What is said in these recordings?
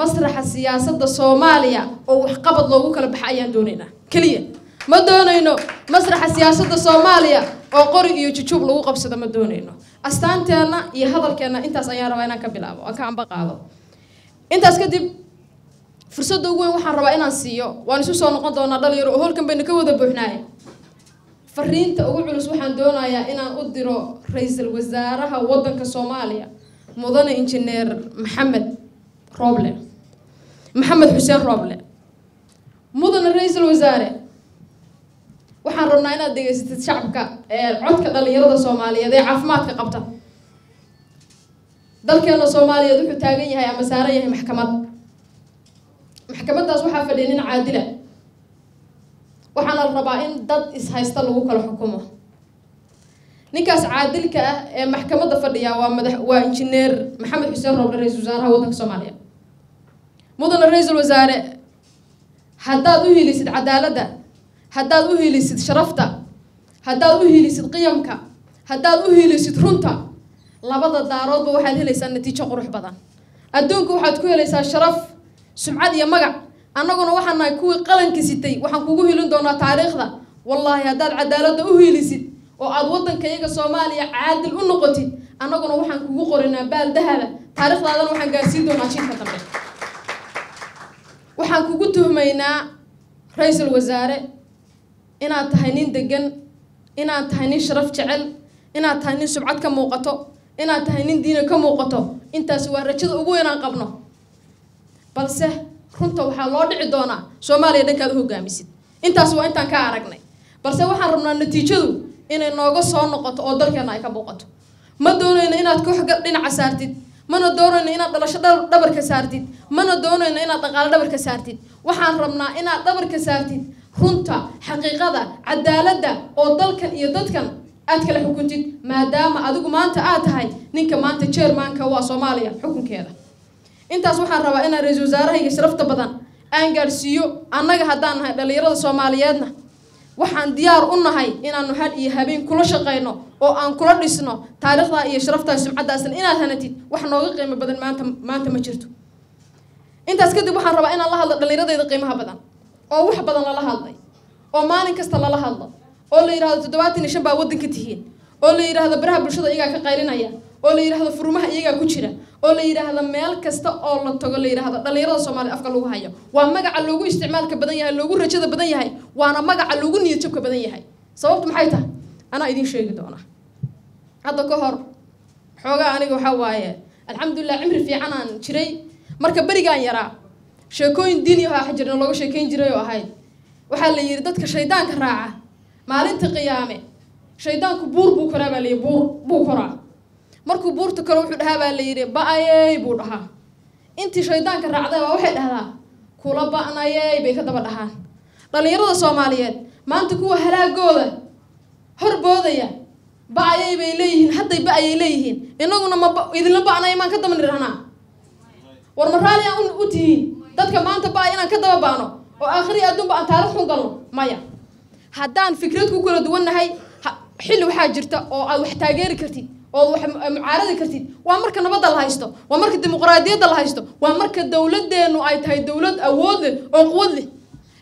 masraxa siyaasadda soomaaliya oo waxqabad loogu kala baxa ayaan doonaynaa keliya ma doonayno masraxa siyaasadda soomaaliya oo qori iyo jujuub lagu qabsado ma doonayno. Astaanteenna iyo hadalkeenna intaas ayaan rabaa inaan ka bilaabo aan ka amba intaas kadib fursadda ugu weyn waxaan rabaa inaan siiyo. Waan isu soo noqon doonaa dhalinyaro oo holkan bayna ka wada buuxnaaye. Fariinta ugu culus waxaan doonayaa inaan u diro ra'iisul wasaaraha waddanka soomaaliya mudane injineer maxamed rooble maxamed xuseen rooble mudane ra'iisul wasaare. Waxaan rabnaa inaad degeysatid shacabka ee codka dhalinyarada soomaaliyeed ee caafimaadka qabta. Dalkeena soomaaliyeed wuxuu taagan yahay ama saaran yahay maxkamad. Maxkamaddaas waxaa fadhiya nin caadila. Waxaana la rabaa in dad is-haysta lagu kala xukumo. Ninkaas caadilka ah ee maxkamadda fadhiya waa madax waa injineer maxamed xuseen rooble ra'iisul wasaaraha waddanka soomaaliya mudane ra'iisul wasaare. Haddaad u helisid cadaaladda haddaad u helisid sharafta. Haddaad u helisid qiyamka. Haddaad u helisid runta. Labada daaroodba waxaad helaysaa natiijo qurux badan. Adduunka waxaad ku helaysaa sharaf sumcad iyo magac. Annaguna waxaan nahay kuwii qalanka sitay. Waxaan kugu helin doonaa taariikhda. Wallaahi haddaad cadaaladda u helisid oo aad waddanka iyaga soomaaliya caadil u noqotid annaguna waxaan kugu qorinaa baal dahaba taariikhdaadana waxaan gaarsiin doonaa jilka dambe waxaan kugu tuhmaynaa ra'iisul wasaare. Inaad tahay nin degan inaad tahay nin sharaf jecel inaad tahay nin subcad ka muuqato inaad tahay nin diina ka muuqato. Intaasi waa rajada ugu weyn aan qabno. Balse runta waxaa loo dhici doonaa soomaaliya dhankaad u hogaamisid. Intaas waa intaan ka aragnay. Balse waxaan rabnaa natiijadu inay nooga soo noqoto oo dalkeena ay ka muuqato. Ma doonayno inaad koox dhinaca saartid mana doonayno inaad dhalasho dhabarka saartid? Mana doonayno inaad dhaqaalo dhabarka saartid? Waxaan rabnaa inaad dhabarka saartid runta xaqiiqada cadaaladda oo dalkan iyo dadkan aad kala xukuntid maadaama adigu maanta aad tahay ninka maanta jermanka waa soomaaliya xukunkeeda. Intaas waxaan rabaa inaan ra'iisul wasaarahayga sharafta badan aan gaadhsiiyo annaga haddaan nahay dhalinyarada soomaaliyeedna. Waxaan diyaar u nahay inaanu had iyo habeen kula shaqayno oo aan kula dhisno taariikhdaa iyo sharaftaa sumcaddaasna inaad hanatid wax nooga qiimo badan maanta maanta ma jirto. Intaas kadib waxaan rabaa inaan la hadlo dhallinyaradeyda qiimaha badan oo wax badan lala hadlay oo maalin kasta lala hadlo oo la yidhahdo toddobaatan iyo shan baa waddanka tihiin oo la yidhaahdo baraha bulshada iyagaa ka qaylinaya oo la yidhaahdo furmaha iyagaa ku jira oo la yidhaahdo meel kasta oo la tago la yidhaahdo dhallinyarada soomaaliya afka lagu hayo. Waa magaca loogu isticmaalka badan yahay loogu rajada badan yahay waana magaca loogu niyad jabka badan yahay. Sababtu maxay tahay? Anaa idiin sheegi doonaa hadda ka hor xoogaa aniga waxaa waaye alxamdulilah cimri fiicanaan jiray. Marka berigaan yaraa sheekooyin diini ah jirna looga sheekeyn jiray oo ahayd. Waxaa la yidhi dadka shaydaanka raaca maalinta qiyaame shaydaanku buur buu koraa baa layidhi buur buu koraa. Markuu buurta kale wuxuu dhahaa baa la yidhi ba'ayey buu dhahaa. Intii shaydaanka raacday waxay dhahdaa kula ba-nayey bay ka daba dhahaan. Dhallinyarada soomaaliyeed maanta kuwa halaagooda horboodaya ba'ayey bay leeyihiin hadday ba'ayay leeyihiin. Inaguna ma idinla ba-nay maan ka daba nidhahnaa war ma raali u tihiin. Dadka maanta ba'ay inaan ka daba ba-no oo aakhiri adduunba aan taarikh xun galno maya. Haddaan fikrad ku kala duwannahay xilli waxaa jirta oo aad wax taageeri kartid ood wax mucaaradi kartid. Waa marka nabadda la haysto waa marka dimuqraadiyadda la haysto waa marka dowladeennu ay tahay dowlad awood leh oo quwad leh.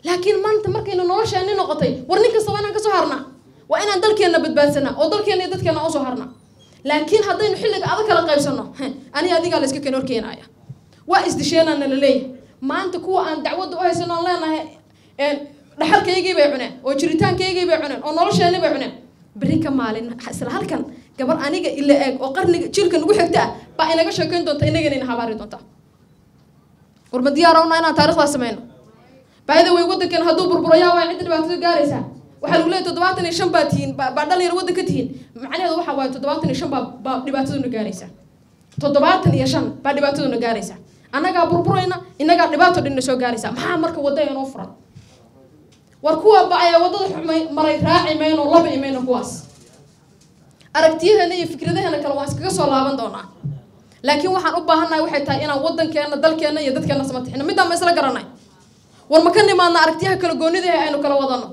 Laakiin maanta markaynu nolosheeni noqotay war nin kasta waa inaan ka soo harnaa waa inaan dalkeenna badbaadsanaa oo dalkeenna iyo dadkeenna u soo harnaa. Laakiin haddaynu xilliga adag kala qaybsanno aniga adigaa la iska keen horkeenaya waa isdisheenaana la leeyahay. Maanta kuwa aan dacwadda u haysano aan leenahay dhaxalkaygii bay cuneen oo jiritaankaygii bay cuneen oo nolosheeni bay cuneen. Beri ka maalin isla halkan gabar aniga ila eeg oo qarniga jiilka nagu xigta ah baa inaga sheekeyn doonta inagana ina habaari doonta. War ma diyaara una inaan taarikhdaa sameyno baayida way waddankan hadduu burburayaa waa cidda dhibaatada gaaraysaa waxaa lagu leeyahy toddobaatan iyo shan baa tihiin baa dhalinyar waddanka tihiin. Macnaheedu waxa waaye toddobaatan iyo shan baa baa dhibaataduna gaaraysaa toddobaatan iyo shan baa dhibaataduna gaaraysaa annagaa burburayna innagaa dhibaato dhinna soo gaaraysaa maxaa marka wadda inoo furan war kuwa ba'aya waddada maray raaci mayno labi mayno kuwaas. Aragtiyaheena iyo fikradaheena kale waan iskaga soo laaban doonaa. Laakiin waxaan u baahannahay waxay tahay inaan waddankeena dalkeena iyo dadkeena samatixino middaan ma isla garanay war ka nimaadna aragtiyaha kala goonidahe aynu kala wadano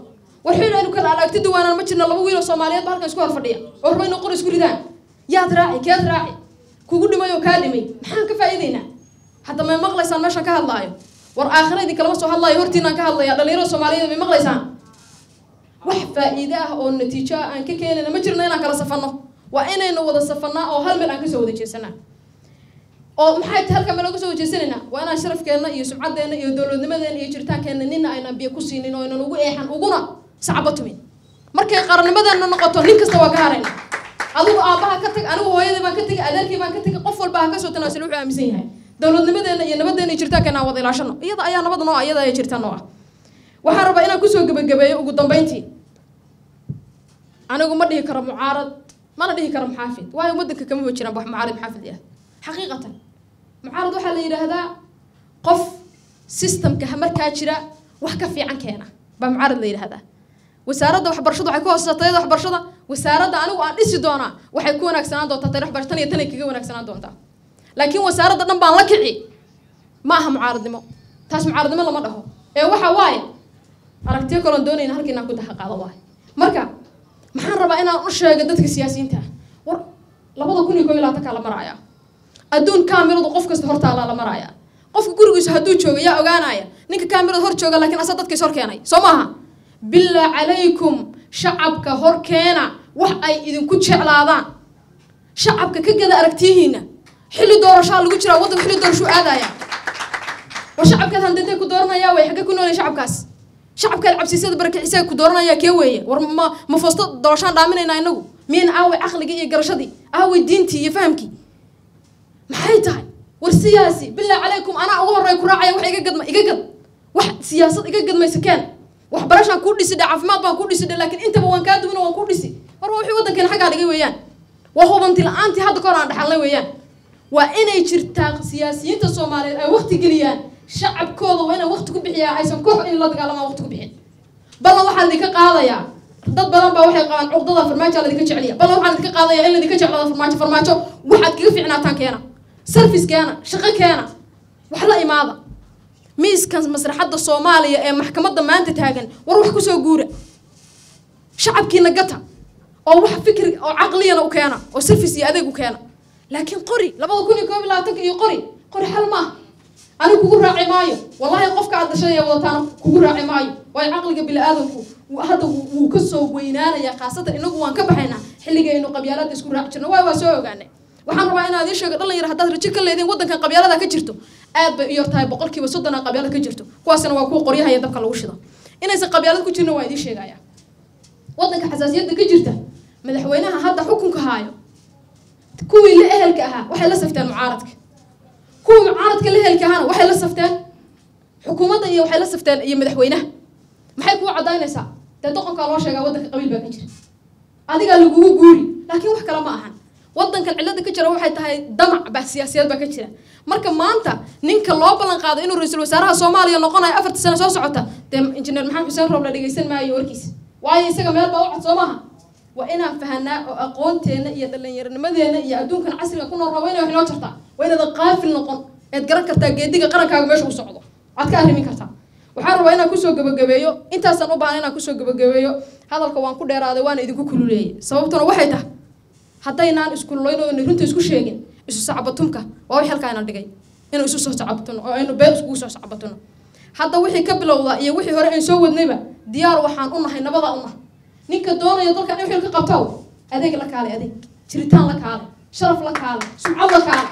war xil aynu kala aragti duwaanaan ma jirna laba wiiloo soomaaliyeed ba halkan isku hor fadhiya oo raba inuu qor isku ridaan yaad raaci keed raaci kugu dhimay oo kaa dhimay maxaan ka faa'iidaynaa hadda may maqlaysaan meeshaan ka hadlaayo war aakhira idinkalama soo hadlaayo hortiinaan ka hadlaya dhalinyarada soomaaliyeed may maqlaysaan wax faa'iide ah oo natiijo ah aan ka keenayna ma jirno inaan kala safanno waa inaynu wada safannaa oo hal meel aan ka soo wada jeesanaa oo maxay tahay halka meel uga soo wajeesanaynaa waa inaan sharafkeenna iyo sumcadeenna iyo dowladnimadeena iyo jiritaankeenna nina aynan biyo ku siinin oo aynan ugu eexan uguna سعبتمين مركي قرن ماذا أن نقطة نيك سوا كهرين أنا أباها كتك أنا وهاي ما كتك أنا ما كتك قفل بها كسوة تناسل وعي مزينها دولة ماذا أن ين ماذا أن يشرت كنا وضي العشان يضع أيها نبض نوع يضع يشرت نوع وحرب أنا كسوة قبل قبل وقدام بنتي أنا قوم بدي كرم معارض. ما ندي كرم حافظ. وهاي مدك كم بتشين أبو معارض حافظ يا. حقيقة. معارض وحلي هذا قف سيستم كهمر كاشرة وحكى في عن كينا بمعارض لي هذا wasaaradda waxbarashada waxay ku hooseysaa tayada waxbarashada. Wasaaradda anigu aan dhisi doonaa waxay ku wanaagsanaan doontaa tayada waxbarashada tan iyo tan ay kaga wanaagsanaan doontaa. Laakiin wasaaradda dhan baan la kici. Ma aha mucaaradnimo. Taas mucaaradnimo lama dhaho. Ee waxa waaye aragtiyo kaloon doonayna halka inaan ku daha qaado waaye. Marka maxaan rabaa inaan u sheego dadka siyaasiyiinta. War labada kun iyo koob iyo labaatankaa la maraaya adduun kaamiradu qof kasta hortaalaa la maraaya qofka gurigiisa hadduu joogo yaa ogaanaya ninka kaamirada hor jooga laakiin asa dadka hor keenay. Soo maaha bilaa calaykum shacabka hor keena wax ay idinku jeclaadaan. Shacabka ka gada aragtiyihiina xilli doorashaa lagu jiraa waddanka xilli doorashuu aadaya. War shacabkaad handantay ku dooranaya way xagge ku noolay shacabkaas. Shacabkaad cabsiisada barakicisaa ku dooranaya kee weeye? War ma ma foosto doorashaan dhaaminaynaa inagu? Miyan aaway caqligii iyo garashadii? Aaway diintii iyo fahamkii? Maxay tahay? War siyaasi bilaa calaykum anaa ugu horreya ku raacaya wax iga gadma iga gad. Wax siyaasad iga gadmaysa keen وحبرشان كل سيد عفمات بان كل سيد لكن أنت بوان كادو منه وكل سيد أروح وضن كان حاجة على جويان وهو بنت الآن تهاد كران دحلا ويان وأنا يشرت سياسي أنت سومالي أي وقت جليان شعب كله وأنا وقت كبيع هاي سام كوه إن الله تقال ما وقت كبيع بلا واحد اللي كقاضي يا ضد بلا بوا واحد قان عقد الله فرماج على ذيك الشعلية بلا واحد اللي يا إلا ذيك الشعلية فرماج فرماجه واحد كيف يعني أتان كيانا سرفيس كيانا شقة كيانا وحلا إيه ماذا ميز كان مسرح حد الصومالي يا محكمة ما أنت تهاجن وروح كسر جورة شعب كي نجتها أو واحد فكر أو عقلي أنا وكانا أو سيرفسي هذا وكانا لكن قري لا بد يكون يكون بلاتك يقري قري حلمة أنا كقول راعي مايو والله يقف قاعد شيء يا ولد أنا كقول راعي مايو وين عقلي قبل آدم وهذا وكسر وينانا يا خاصة إنه هو أنكبحنا حلقة إنه قبيلات يسكون راعي شنو وين وسوي يعني waxaan rabaa inaan idiin sheego dhalinyaro haddaad rajo ka leediin waddankan qabyaalada ka jirto. Aad bay u yar tahay boqolkiiba soddona qabyaalad ka jirto. Kuwaasina waa kuwa qoryahaya dabka lagu shido. Inaysan qabyaalad ku jirna waa idiin sheegaya. Waddanka xasaasiyadda ka jirta madaxweynaha hadda xukunka haayo kuwii la ehelka ahaa waxay la safteen mucaaradka. Kuwii mucaaradka la ehelka ahaana waxay la safteen xukuumadda iyo waxay la safteen iyo madaxweynaha. Maxay kuu cadaynaysaa dee doqonkaa loo sheegaa waddanka qabiil baa ka jira. Adigaa lagugu guuri laakiin wax kale ma ahan waddankan cillada ka jira waxay tahay damac baa siyaasiyad baa ka jira. Marka maanta ninka loo ballan qaado inuu ra'iisul wasaaraha soomaaliya noqonayo afarta sano soo socota dee injineer maxamed xuseen roob la dhegeysan maayo warkiisa waayo isaga meel baa u cod soo maaha waa inaan fahanaa oo aqoonteena iyo dhallinyaronimadeena iyo adduunkan casriga ku nool waa inay wax inoo jartaa. Waa inaad qaafil noqon eed garan kartaa geediga qarankaaga meesha u socdo. Waad ka arrimin kartaa. Waxaan rabaa inaan ku soo gabagabeeyo intaasaan u baahan inaan ku soo gabagabeeyo. Hadalka waan ku dheeraaday waana idinku kululeeyay sababtuna waxay tahay هداينا نسكون لينا ونرنت نسكون شيءين نسوس صعبتهم كا وأي حال كأنا دقي إنه نسوس صعبتهم أو إنه بيت نسوس صعبتهم هدا وحي قبل الله يا وحي هراء نسوي النبى ديار وحان أمه هنا بضع أمه نيك دور يا دور وحي القبطاو أديك لك على أديك شريتان لك على شرف لك على سبحان لك على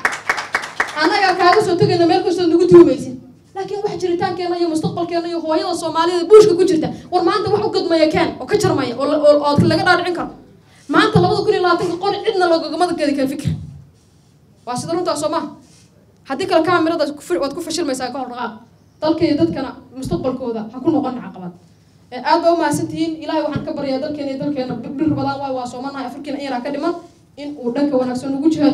أنا يا كارو سوتك إنه ملك سوتك نقول تلو ميزي لكن وحي شريتان كأنه يا مستقبل كأنه يا هوايا الصومالي بوش كوجرته ورمان ده وحي ما يكان وكشر ما ي أو أو كل لقى دار maanta labada kun iyo labaatanka qori cidna loogagamada gedi kara fikir. Waa sida runtaa soo maha haddii kale kaamirada waad ku fashilmaysaa ka hor dhaqaaq. Dalka dadkana mustaqbalkooda ha ku noqon caqabad. Aad baa umahadsantihiin ilahay waxaan ka baryaa dalkeena dalkeena bil rabadaan waay waa soomanahay afarkiina in yaraa ka dhiman in uu dhanka wanaagsan ugu jiha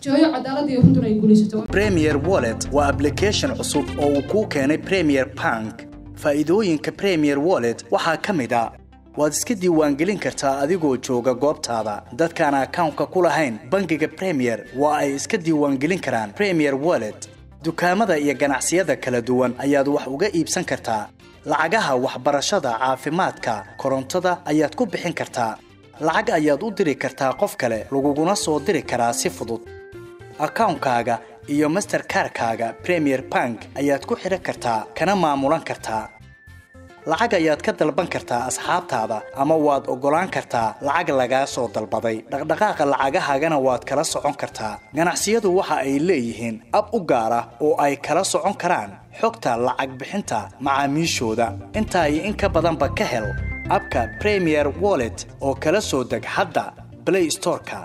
jihayo cadaalada iyo runtuna ay guulaysato. Premier wallet waa application cusub oo uu kuu keenay premier bank. Faa'iidooyinka premier wallet waxaa ka mid a waad iska diiwaangelin kartaa adigoo jooga goobtaada. Dadkaan akawnka ku lahayn bangiga premier waa ay iska diiwaangelin karaan premier wallet. Dukaamada iyo ganacsiyada kala duwan ayaad wax uga iibsan kartaa. Lacagaha waxbarashada caafimaadka korontada ayaad ku bixin kartaa. Lacag ayaad u diri kartaa qof kale laguguna soo diri karaa si fudud. Akawnkaaga iyo masterkarkaaga premier bank ayaad ku xidhan kartaa kana maamulan kartaa lacag ayaad ka dalban kartaa asxaabtaada ama waad oggolaan kartaa lacag lagaa soo dalbaday. Dhaqdhaqaaqa lacagahaagana waad kala socon kartaa. Ganacsiyadu waxa ay leeyihiin ab u gaar ah oo ay kala socon karaan xogta lacag bixinta macaamiishooda. Intaa in ka badanba ka hel abka premier wallet oo kala soo deg hadda blay storeka